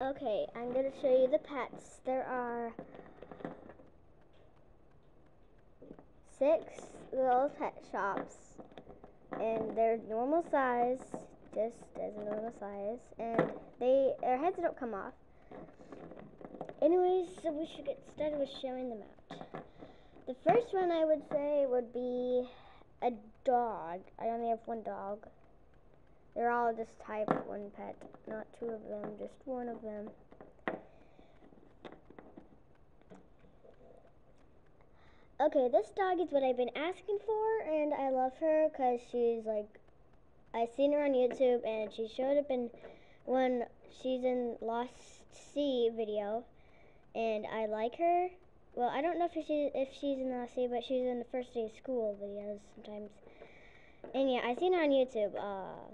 Okay, I'm gonna show you the pets. There are six little pet shops, and they're normal size, just as a normal size, and they their heads don't come off. Anyways, so we should get started with showing them out. The first one I would say would be a dog. I only have one dog. They're all just type one pet, not two of them, just one of them. Okay, this dog is what I've been asking for, and I love her because she's like, I seen her on YouTube, and she showed up in one she's in Lost Sea video, and I like her. Well, I don't know if she if she's in Lost Sea, but she's in the first day of school videos sometimes. And yeah, I seen her on YouTube. Uh,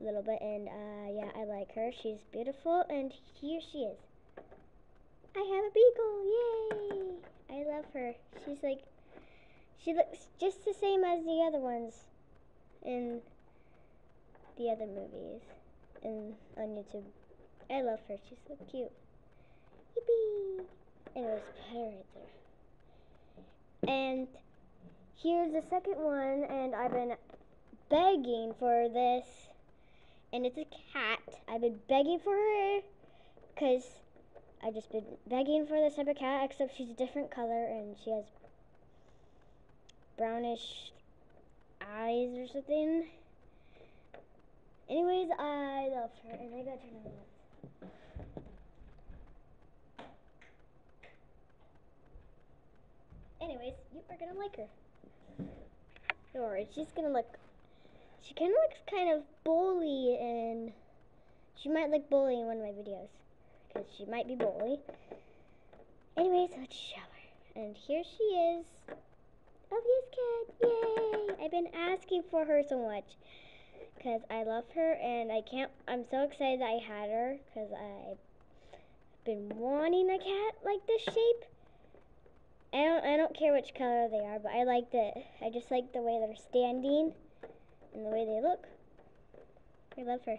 a little bit, and uh, yeah, I like her. She's beautiful, and here she is. I have a beagle, yay! I love her. She's like, she looks just the same as the other ones in the other movies and on YouTube. I love her. She's so cute. Yippee! Anyways, put her right there. And here's the second one, and I've been begging for this and it's a cat. I've been begging for her because I've just been begging for this type of cat, except she's a different color and she has brownish eyes or something. Anyways, I love her, and I the lights. Anyways, you are gonna like her. Don't worry, she's gonna look she kind of looks kind of bully, and she might look bully in one of my videos, because she might be bully. Anyways, let's show her. And here she is. Oh, yes, cat. Yay! I've been asking for her so much because I love her and I can't, I'm so excited that I had her because I've been wanting a cat like this shape. I don't, I don't care which color they are, but I like the, I just like the way they're standing and the way they look. I love her.